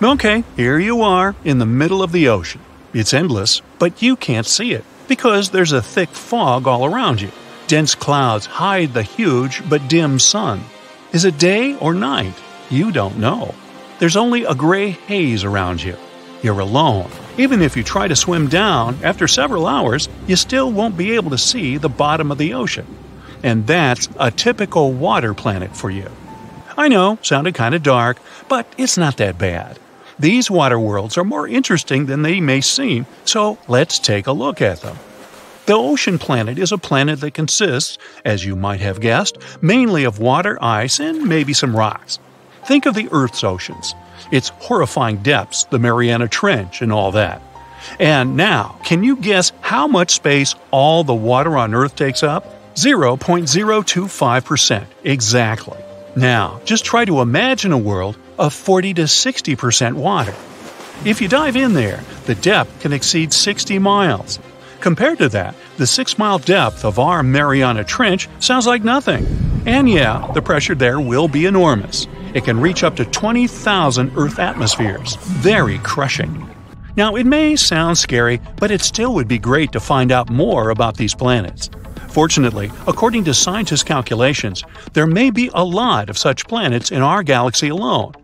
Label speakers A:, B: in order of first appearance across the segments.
A: Okay, here you are in the middle of the ocean. It's endless, but you can't see it because there's a thick fog all around you. Dense clouds hide the huge but dim sun. Is it day or night? You don't know. There's only a gray haze around you. You're alone. Even if you try to swim down, after several hours, you still won't be able to see the bottom of the ocean. And that's a typical water planet for you. I know, sounded kind of dark, but it's not that bad. These water worlds are more interesting than they may seem, so let's take a look at them. The ocean planet is a planet that consists, as you might have guessed, mainly of water, ice, and maybe some rocks. Think of the Earth's oceans, its horrifying depths, the Mariana Trench, and all that. And now, can you guess how much space all the water on Earth takes up? 0.025%. Exactly. Now, just try to imagine a world of 40 to 60% water. If you dive in there, the depth can exceed 60 miles. Compared to that, the 6 mile depth of our Mariana Trench sounds like nothing. And yeah, the pressure there will be enormous. It can reach up to 20,000 Earth atmospheres. Very crushing. Now, it may sound scary, but it still would be great to find out more about these planets. Fortunately, according to scientists' calculations, there may be a lot of such planets in our galaxy alone.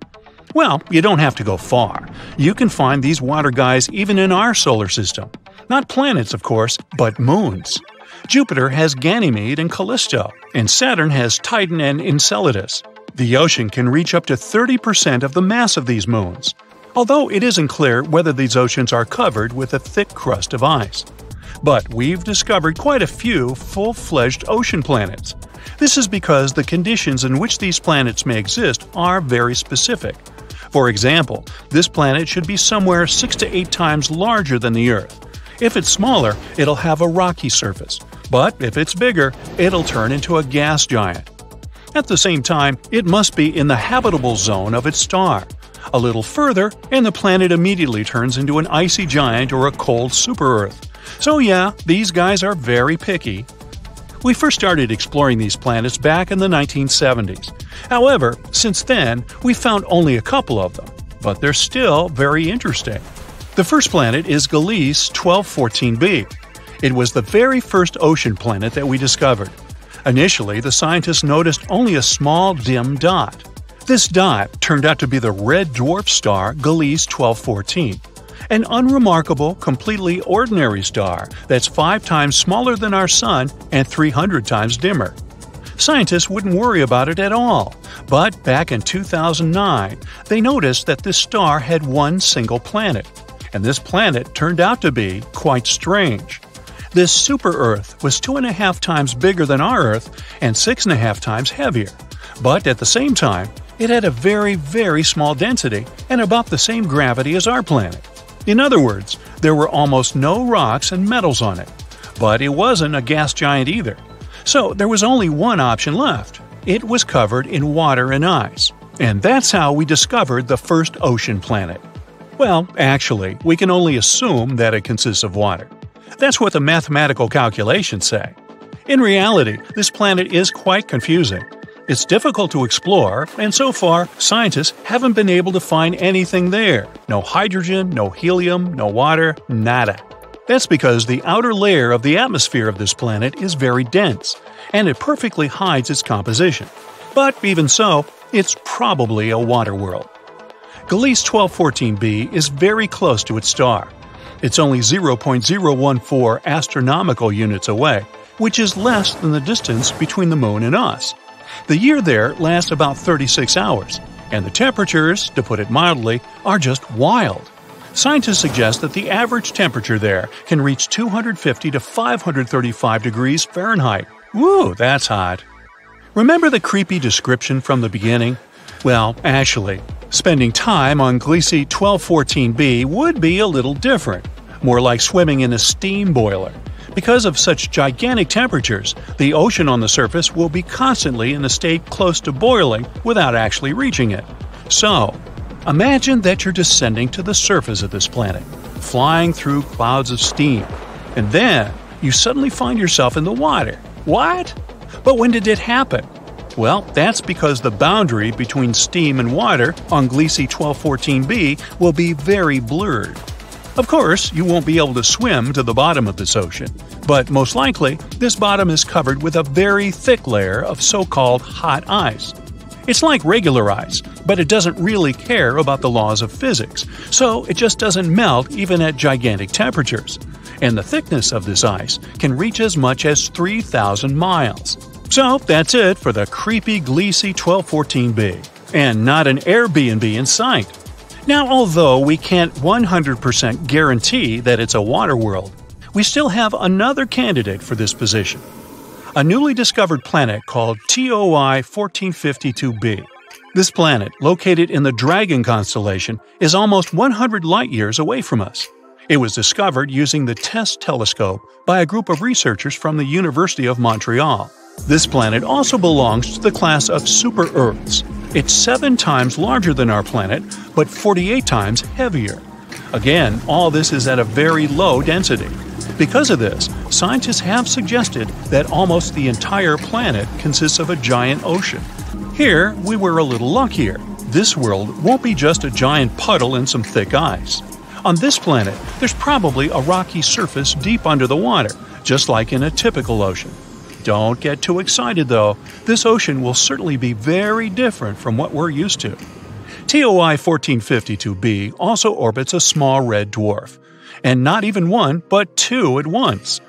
A: Well, you don't have to go far. You can find these water guys even in our solar system. Not planets, of course, but moons. Jupiter has Ganymede and Callisto, and Saturn has Titan and Enceladus. The ocean can reach up to 30% of the mass of these moons, although it isn't clear whether these oceans are covered with a thick crust of ice. But we've discovered quite a few full fledged ocean planets. This is because the conditions in which these planets may exist are very specific. For example, this planet should be somewhere 6 to 8 times larger than the Earth. If it's smaller, it'll have a rocky surface, but if it's bigger, it'll turn into a gas giant. At the same time, it must be in the habitable zone of its star. A little further, and the planet immediately turns into an icy giant or a cold super Earth. So, yeah, these guys are very picky. We first started exploring these planets back in the 1970s. However, since then, we've found only a couple of them, but they're still very interesting. The first planet is Gliese 1214b. It was the very first ocean planet that we discovered. Initially, the scientists noticed only a small dim dot. This dot turned out to be the red dwarf star Gliese 1214, an unremarkable, completely ordinary star that's five times smaller than our Sun and 300 times dimmer. Scientists wouldn't worry about it at all, but back in 2009, they noticed that this star had one single planet, and this planet turned out to be quite strange. This super Earth was two and a half times bigger than our Earth and six and a half times heavier. But at the same time, it had a very, very small density and about the same gravity as our planet. In other words, there were almost no rocks and metals on it. But it wasn't a gas giant either. So there was only one option left. It was covered in water and ice. And that's how we discovered the first ocean planet. Well, actually, we can only assume that it consists of water. That's what the mathematical calculations say. In reality, this planet is quite confusing. It's difficult to explore, and so far, scientists haven't been able to find anything there. No hydrogen, no helium, no water, nada. That's because the outer layer of the atmosphere of this planet is very dense, and it perfectly hides its composition. But even so, it's probably a water world. Gliese 1214b is very close to its star. It's only 0.014 astronomical units away, which is less than the distance between the Moon and us. The year there lasts about 36 hours, and the temperatures, to put it mildly, are just wild. Scientists suggest that the average temperature there can reach 250 to 535 degrees Fahrenheit. Woo, that's hot. Remember the creepy description from the beginning? Well, actually, spending time on Gliese 1214b would be a little different, more like swimming in a steam boiler. Because of such gigantic temperatures, the ocean on the surface will be constantly in a state close to boiling without actually reaching it. So, imagine that you're descending to the surface of this planet, flying through clouds of steam, and then you suddenly find yourself in the water. What? But when did it happen? Well, that's because the boundary between steam and water on Gliese 1214b will be very blurred. Of course, you won't be able to swim to the bottom of this ocean, but most likely, this bottom is covered with a very thick layer of so called hot ice. It's like regular ice, but it doesn't really care about the laws of physics, so it just doesn't melt even at gigantic temperatures. And the thickness of this ice can reach as much as 3,000 miles. So that's it for the creepy Gliese 1214b. And not an Airbnb in sight. Now, although we can't 100% guarantee that it's a water world, we still have another candidate for this position a newly discovered planet called TOI 1452b. This planet, located in the Dragon constellation, is almost 100 light years away from us. It was discovered using the TESS telescope by a group of researchers from the University of Montreal. This planet also belongs to the class of super Earths. It's seven times larger than our planet, but 48 times heavier. Again, all this is at a very low density. Because of this, scientists have suggested that almost the entire planet consists of a giant ocean. Here, we were a little luckier. This world won't be just a giant puddle and some thick ice. On this planet, there's probably a rocky surface deep under the water, just like in a typical ocean. Don't get too excited though, this ocean will certainly be very different from what we're used to. TOI 1452b also orbits a small red dwarf, and not even one, but two at once.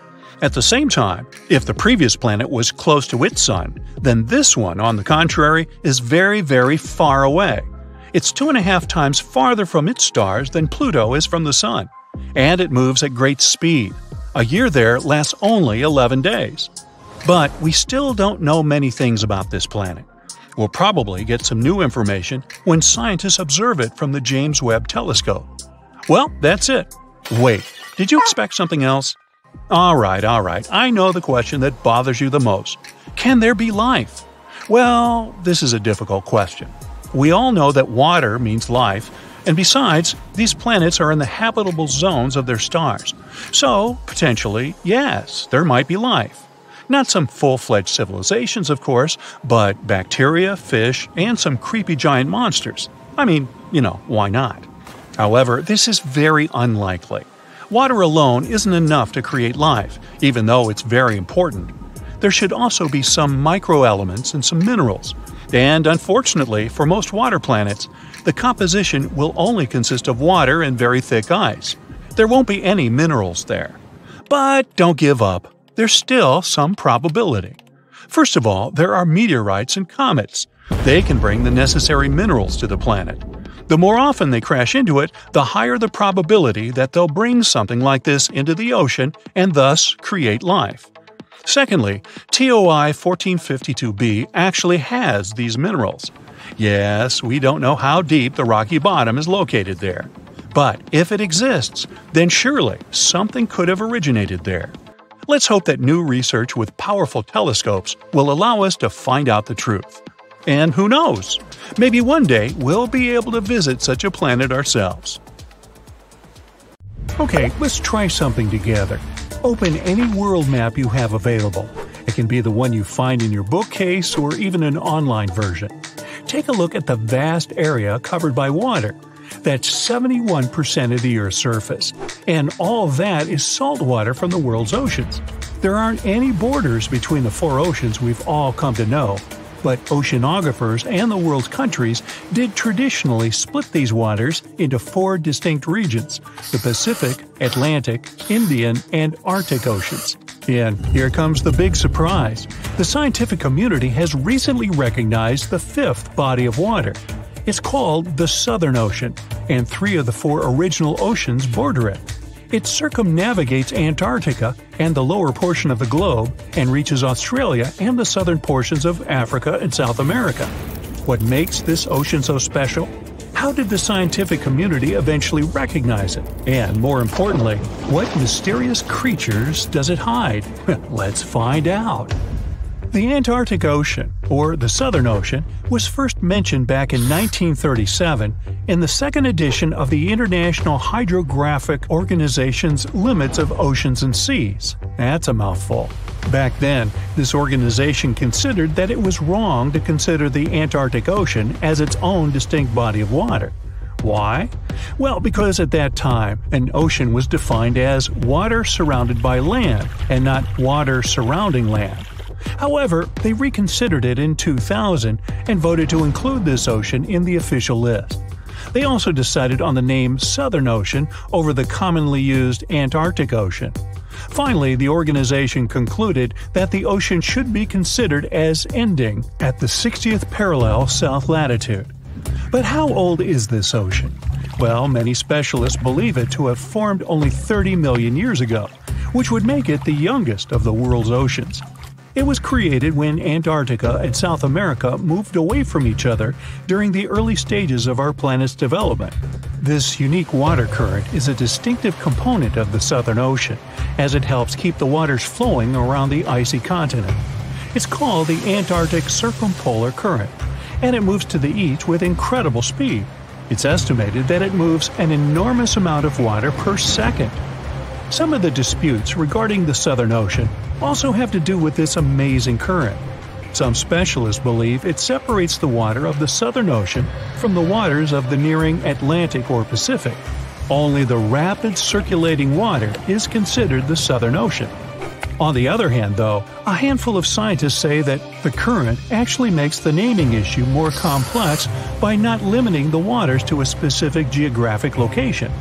A: At the same time, if the previous planet was close to its sun, then this one, on the contrary, is very, very far away. It's two and a half times farther from its stars than Pluto is from the Sun, and it moves at great speed. A year there lasts only 11 days. But we still don't know many things about this planet. We'll probably get some new information when scientists observe it from the James Webb Telescope. Well, that's it. Wait, did you expect something else? Alright, alright, I know the question that bothers you the most. Can there be life? Well, this is a difficult question. We all know that water means life, and besides, these planets are in the habitable zones of their stars. So, potentially, yes, there might be life. Not some full fledged civilizations, of course, but bacteria, fish, and some creepy giant monsters. I mean, you know, why not? However, this is very unlikely. Water alone isn't enough to create life, even though it's very important. There should also be some microelements and some minerals. And unfortunately, for most water planets, the composition will only consist of water and very thick ice. There won't be any minerals there. But don't give up there's still some probability. First of all, there are meteorites and comets. They can bring the necessary minerals to the planet. The more often they crash into it, the higher the probability that they'll bring something like this into the ocean and thus create life. Secondly, TOI 1452b actually has these minerals. Yes, we don't know how deep the rocky bottom is located there. But if it exists, then surely something could have originated there. Let's hope that new research with powerful telescopes will allow us to find out the truth. And who knows? Maybe one day we'll be able to visit such a planet ourselves. Okay, let's try something together. Open any world map you have available. It can be the one you find in your bookcase or even an online version. Take a look at the vast area covered by water. That's 71% of the Earth's surface. And all that is salt water from the world's oceans. There aren't any borders between the four oceans we've all come to know, but oceanographers and the world's countries did traditionally split these waters into four distinct regions the Pacific, Atlantic, Indian, and Arctic Oceans. And here comes the big surprise the scientific community has recently recognized the fifth body of water, it's called the Southern Ocean, and three of the four original oceans border it. It circumnavigates Antarctica and the lower portion of the globe and reaches Australia and the southern portions of Africa and South America. What makes this ocean so special? How did the scientific community eventually recognize it? And more importantly, what mysterious creatures does it hide? Let's find out. The Antarctic Ocean, or the Southern Ocean, was first mentioned back in 1937 in the second edition of the International Hydrographic Organization's Limits of Oceans and Seas. That's a mouthful. Back then, this organization considered that it was wrong to consider the Antarctic Ocean as its own distinct body of water. Why? Well, because at that time, an ocean was defined as water surrounded by land and not water surrounding land. However, they reconsidered it in 2000 and voted to include this ocean in the official list. They also decided on the name Southern Ocean over the commonly used Antarctic Ocean. Finally, the organization concluded that the ocean should be considered as ending at the 60th parallel south latitude. But how old is this ocean? Well, many specialists believe it to have formed only 30 million years ago, which would make it the youngest of the world's oceans. It was created when Antarctica and South America moved away from each other during the early stages of our planet's development. This unique water current is a distinctive component of the Southern Ocean, as it helps keep the waters flowing around the icy continent. It's called the Antarctic Circumpolar Current, and it moves to the east with incredible speed. It's estimated that it moves an enormous amount of water per second. Some of the disputes regarding the Southern Ocean also have to do with this amazing current. Some specialists believe it separates the water of the Southern Ocean from the waters of the nearing Atlantic or Pacific. Only the rapid circulating water is considered the Southern Ocean. On the other hand, though, a handful of scientists say that the current actually makes the naming issue more complex by not limiting the waters to a specific geographic location.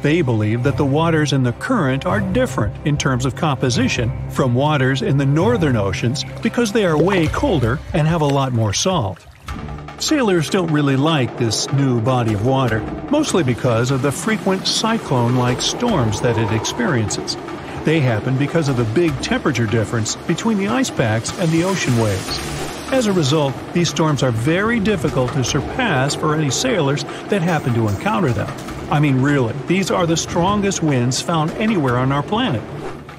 A: They believe that the waters in the current are different in terms of composition from waters in the northern oceans because they are way colder and have a lot more salt. Sailors don't really like this new body of water, mostly because of the frequent cyclone like storms that it experiences. They happen because of the big temperature difference between the ice packs and the ocean waves. As a result, these storms are very difficult to surpass for any sailors that happen to encounter them. I mean, really, these are the strongest winds found anywhere on our planet.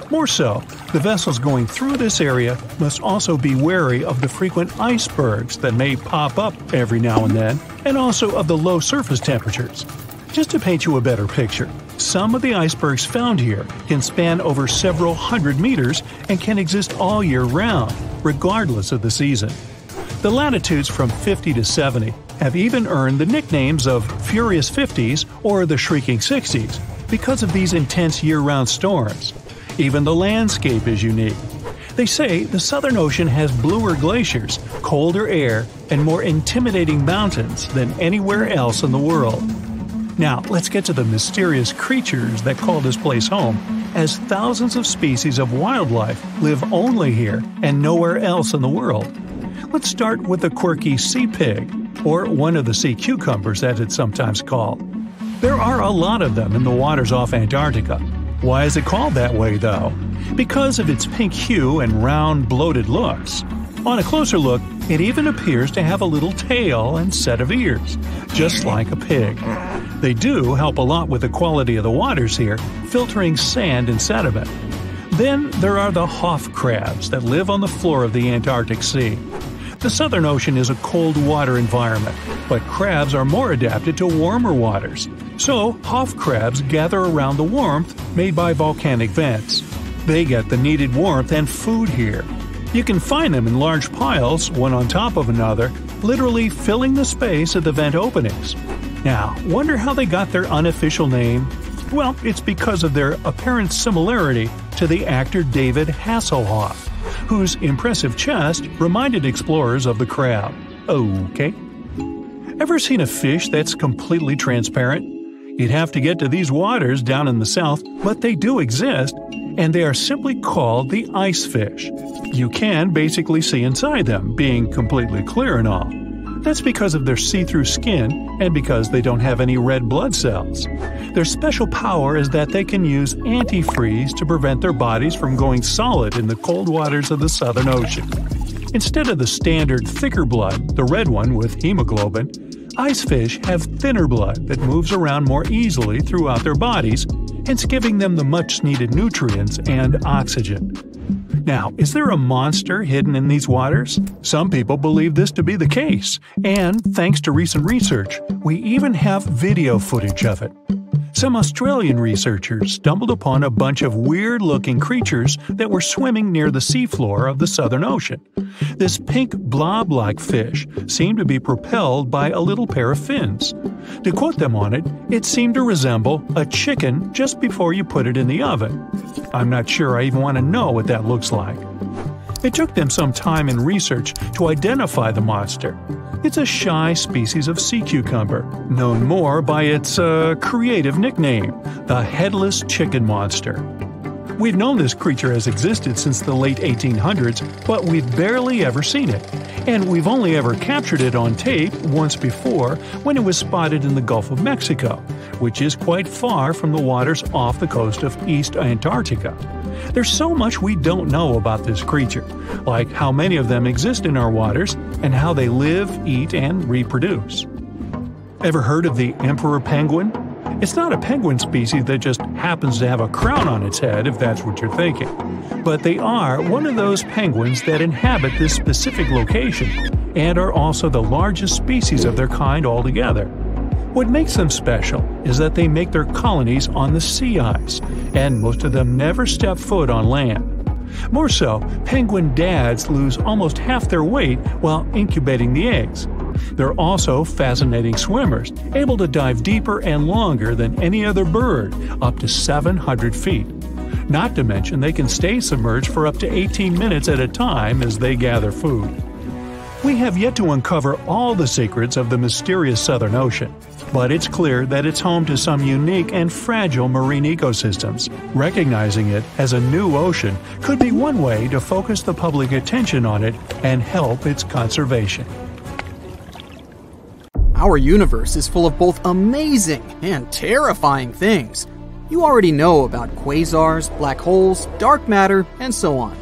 A: More so, the vessels going through this area must also be wary of the frequent icebergs that may pop up every now and then, and also of the low surface temperatures. Just to paint you a better picture, some of the icebergs found here can span over several hundred meters and can exist all year round, regardless of the season. The latitudes from 50 to 70 have even earned the nicknames of Furious 50s or the Shrieking 60s because of these intense year round storms. Even the landscape is unique. They say the Southern Ocean has bluer glaciers, colder air, and more intimidating mountains than anywhere else in the world. Now, let's get to the mysterious creatures that call this place home, as thousands of species of wildlife live only here and nowhere else in the world. Let's start with the quirky sea pig, or one of the sea cucumbers as it's sometimes called. There are a lot of them in the waters off Antarctica. Why is it called that way, though? Because of its pink hue and round, bloated looks. On a closer look, it even appears to have a little tail and set of ears, just like a pig. They do help a lot with the quality of the waters here, filtering sand and sediment. Then there are the Hoff crabs that live on the floor of the Antarctic Sea. The Southern Ocean is a cold water environment, but crabs are more adapted to warmer waters. So, Hoff crabs gather around the warmth made by volcanic vents. They get the needed warmth and food here. You can find them in large piles, one on top of another, literally filling the space of the vent openings. Now, wonder how they got their unofficial name? Well, it's because of their apparent similarity to the actor David Hasselhoff whose impressive chest reminded explorers of the crab. Okay. Ever seen a fish that's completely transparent? You'd have to get to these waters down in the south, but they do exist, and they are simply called the ice fish. You can basically see inside them, being completely clear and all. That's because of their see through skin and because they don't have any red blood cells. Their special power is that they can use antifreeze to prevent their bodies from going solid in the cold waters of the Southern Ocean. Instead of the standard thicker blood, the red one with hemoglobin, ice fish have thinner blood that moves around more easily throughout their bodies, hence giving them the much needed nutrients and oxygen. Now, is there a monster hidden in these waters? Some people believe this to be the case, and thanks to recent research, we even have video footage of it. Some Australian researchers stumbled upon a bunch of weird looking creatures that were swimming near the seafloor of the Southern Ocean. This pink blob like fish seemed to be propelled by a little pair of fins. To quote them on it, it seemed to resemble a chicken just before you put it in the oven. I'm not sure I even want to know what that looks like. It took them some time and research to identify the monster. It's a shy species of sea cucumber, known more by its uh, creative nickname, the headless chicken monster. We've known this creature has existed since the late 1800s, but we've barely ever seen it. And we've only ever captured it on tape once before when it was spotted in the Gulf of Mexico, which is quite far from the waters off the coast of East Antarctica. There's so much we don't know about this creature, like how many of them exist in our waters and how they live, eat, and reproduce. Ever heard of the emperor penguin? It's not a penguin species that just happens to have a crown on its head, if that's what you're thinking. But they are one of those penguins that inhabit this specific location and are also the largest species of their kind altogether. What makes them special is that they make their colonies on the sea ice, and most of them never step foot on land. More so, penguin dads lose almost half their weight while incubating the eggs. They're also fascinating swimmers, able to dive deeper and longer than any other bird, up to 700 feet. Not to mention, they can stay submerged for up to 18 minutes at a time as they gather food. We have yet to uncover all the secrets of the mysterious Southern Ocean, but it's clear that it's home to some unique and fragile marine ecosystems. Recognizing it as a new ocean could be one way to focus the public attention on it and help its conservation.
B: Our universe is full of both amazing and terrifying things. You already know about quasars, black holes, dark matter, and so on.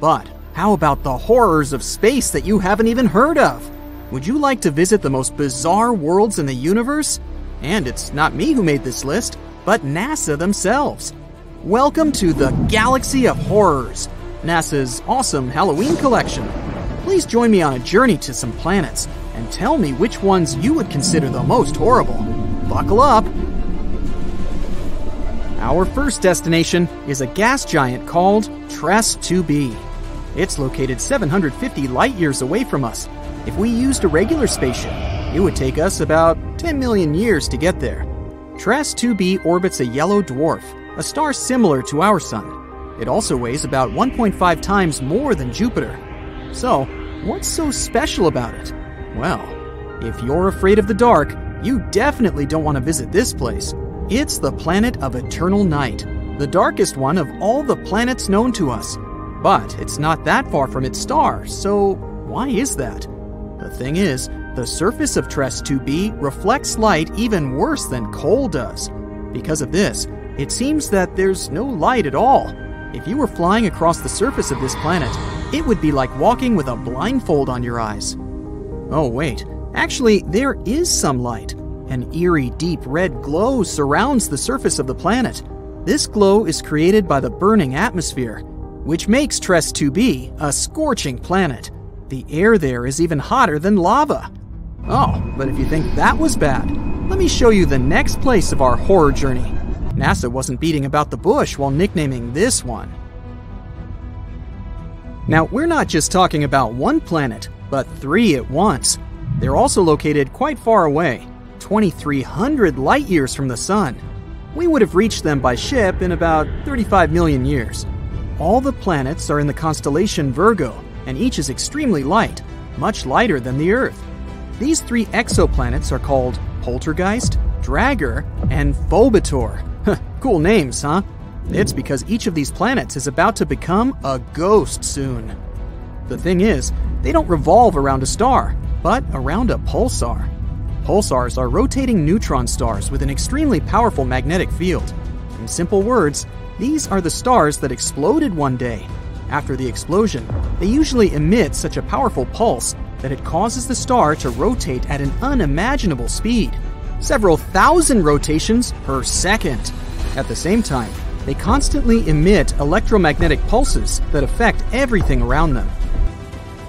B: But how about the horrors of space that you haven't even heard of? Would you like to visit the most bizarre worlds in the universe? And it's not me who made this list, but NASA themselves. Welcome to the Galaxy of Horrors, NASA's awesome Halloween collection. Please join me on a journey to some planets and tell me which ones you would consider the most horrible. Buckle up! Our first destination is a gas giant called TRES 2b. It's located 750 light years away from us. If we used a regular spaceship, it would take us about 10 million years to get there. TRES 2b orbits a yellow dwarf, a star similar to our Sun. It also weighs about 1.5 times more than Jupiter. So, what's so special about it? Well, if you're afraid of the dark, you definitely don't want to visit this place. It's the planet of eternal night, the darkest one of all the planets known to us. But it's not that far from its star, so why is that? The thing is, the surface of TRES 2b reflects light even worse than coal does. Because of this, it seems that there's no light at all. If you were flying across the surface of this planet, it would be like walking with a blindfold on your eyes. Oh, wait, actually, there is some light. An eerie, deep red glow surrounds the surface of the planet. This glow is created by the burning atmosphere, which makes TRES 2b a scorching planet. The air there is even hotter than lava. Oh, but if you think that was bad, let me show you the next place of our horror journey. NASA wasn't beating about the bush while nicknaming this one. Now, we're not just talking about one planet, but three at once. They're also located quite far away, 2,300 light years from the Sun. We would have reached them by ship in about 35 million years. All the planets are in the constellation Virgo, and each is extremely light, much lighter than the Earth. These three exoplanets are called Poltergeist, Draugr, and Phobetor. cool names, huh? It's because each of these planets is about to become a ghost soon. The thing is, they don't revolve around a star, but around a pulsar. Pulsars are rotating neutron stars with an extremely powerful magnetic field. In simple words, these are the stars that exploded one day. After the explosion, they usually emit such a powerful pulse that it causes the star to rotate at an unimaginable speed several thousand rotations per second. At the same time, They constantly emit electromagnetic pulses that affect everything around them.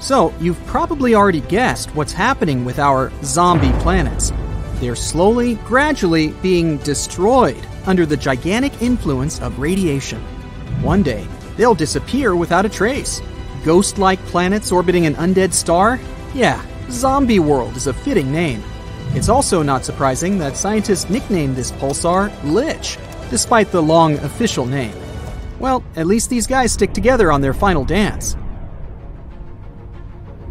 B: So, you've probably already guessed what's happening with our zombie planets. They're slowly, gradually being destroyed under the gigantic influence of radiation. One day, they'll disappear without a trace. Ghost like planets orbiting an undead star? Yeah, Zombie World is a fitting name. It's also not surprising that scientists nicknamed this pulsar Lich, despite the long official name. Well, at least these guys stick together on their final dance.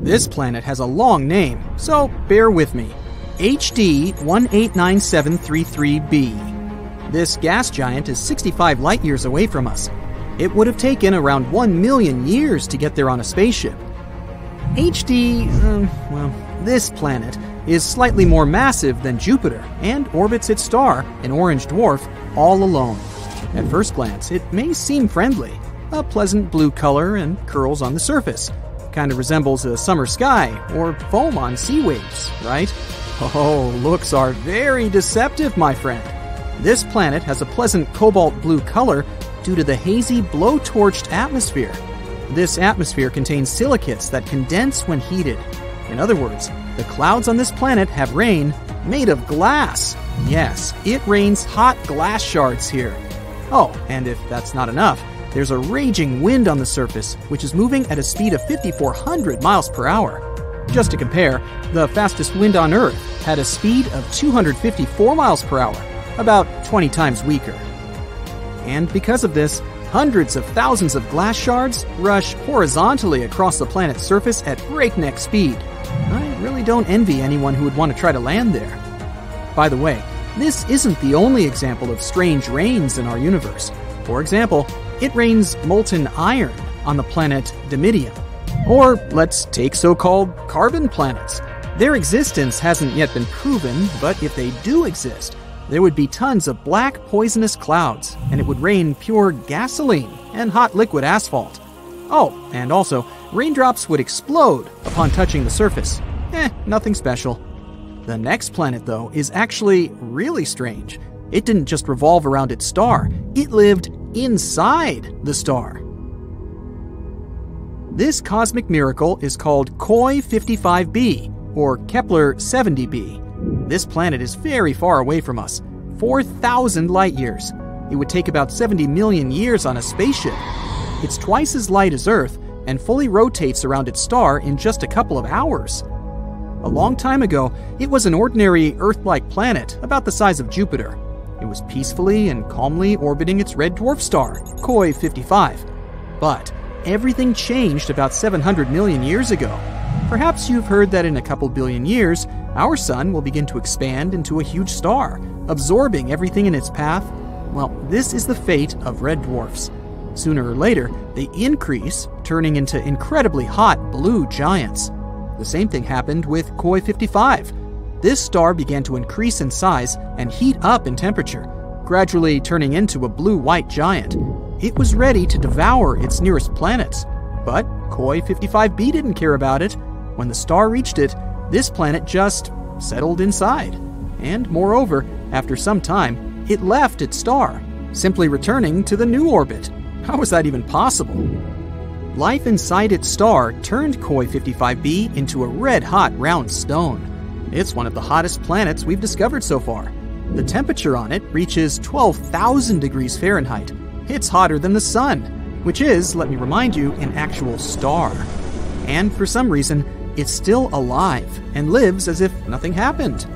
B: This planet has a long name, so bear with me. HD 189733b. This gas giant is 65 light years away from us. It would have taken around 1 million years to get there on a spaceship. HD, uh, well, this planet is slightly more massive than Jupiter and orbits its star, an orange dwarf, all alone. At first glance, it may seem friendly a pleasant blue color and curls on the surface. Kind of resembles a summer sky or foam on sea waves, right? Oh, looks are very deceptive, my friend. This planet has a pleasant cobalt blue color due to the hazy blowtorched atmosphere. This atmosphere contains silicates that condense when heated. In other words, the clouds on this planet have rain made of glass. Yes, it rains hot glass shards here. Oh, and if that's not enough, there's a raging wind on the surface, which is moving at a speed of 5,400 miles per hour. Just to compare, the fastest wind on Earth had a speed of 254 miles per hour, about 20 times weaker. And because of this, hundreds of thousands of glass shards rush horizontally across the planet's surface at breakneck speed. I really don't envy anyone who would want to try to land there. By the way, this isn't the only example of strange rains in our universe. For example, it rains molten iron on the planet Dimidium. Or let's take so called carbon planets. Their existence hasn't yet been proven, but if they do exist, there would be tons of black poisonous clouds, and it would rain pure gasoline and hot liquid asphalt. Oh, and also, raindrops would explode upon touching the surface. Eh, nothing special. The next planet, though, is actually really strange. It didn't just revolve around its star, it lived inside the star. This cosmic miracle is called KOI 55b, or Kepler 70b. This planet is very far away from us 4,000 light years. It would take about 70 million years on a spaceship. It's twice as light as Earth and fully rotates around its star in just a couple of hours. A long time ago, it was an ordinary Earth like planet about the size of Jupiter. It was peacefully and calmly orbiting its red dwarf star, KOI 55. But everything changed about 700 million years ago. Perhaps you've heard that in a couple billion years, our sun will begin to expand into a huge star, absorbing everything in its path. Well, this is the fate of red dwarfs. Sooner or later, they increase, turning into incredibly hot blue giants. The same thing happened with KOI 55. This star began to increase in size and heat up in temperature, gradually turning into a blue white giant. It was ready to devour its nearest planets. But KOI 55b didn't care about it. When the star reached it, this planet just settled inside. And moreover, after some time, it left its star, simply returning to the new orbit. How was that even possible? Life inside its star turned KOI 55b into a red hot round stone. It's one of the hottest planets we've discovered so far. The temperature on it reaches 12,000 degrees Fahrenheit. It's hotter than the sun, which is, let me remind you, an actual star. And for some reason, it's still alive and lives as if nothing happened.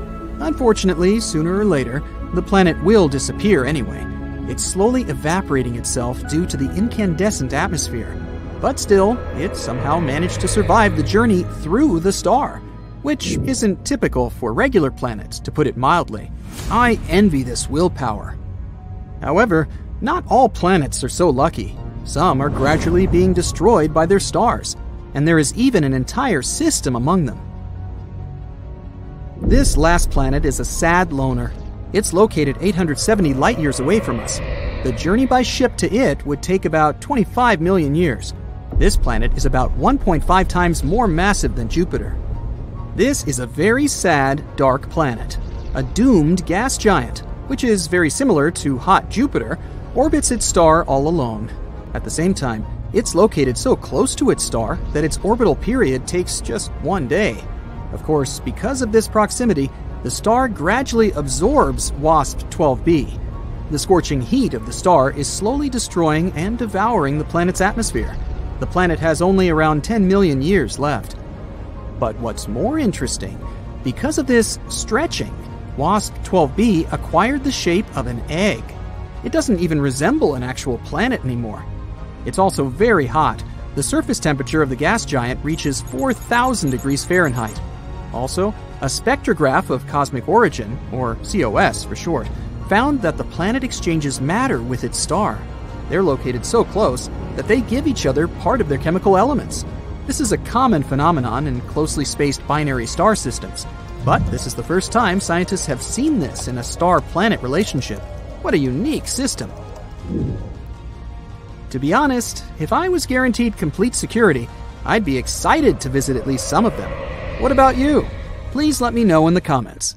B: Unfortunately, sooner or later, the planet will disappear anyway. It's slowly evaporating itself due to the incandescent atmosphere. But still, it somehow managed to survive the journey through the star, which isn't typical for regular planets, to put it mildly. I envy this willpower. However, not all planets are so lucky. Some are gradually being destroyed by their stars, and there is even an entire system among them. This last planet is a sad loner. It's located 870 light years away from us. The journey by ship to it would take about 25 million years. This planet is about 1.5 times more massive than Jupiter. This is a very sad, dark planet, a doomed gas giant, which is very similar to hot Jupiter, orbits its star all alone. At the same time, it's located so close to its star that its orbital period takes just one day. Of course, because of this proximity, the star gradually absorbs WASP 12b. The scorching heat of the star is slowly destroying and devouring the planet's atmosphere. The planet has only around 10 million years left. But what's more interesting, because of this stretching, WASP 12b acquired the shape of an egg. It doesn't even resemble an actual planet anymore. It's also very hot. The surface temperature of the gas giant reaches 4,000 degrees Fahrenheit. Also, a spectrograph of cosmic origin, or COS for short, found that the planet exchanges matter with its star. They're located so close that they give each other part of their chemical elements. This is a common phenomenon in closely spaced binary star systems, but this is the first time scientists have seen this in a star planet relationship. What a unique system! To be honest, if I was guaranteed complete security, I'd be excited to visit at least some of them. What about you? Please let me know in the comments.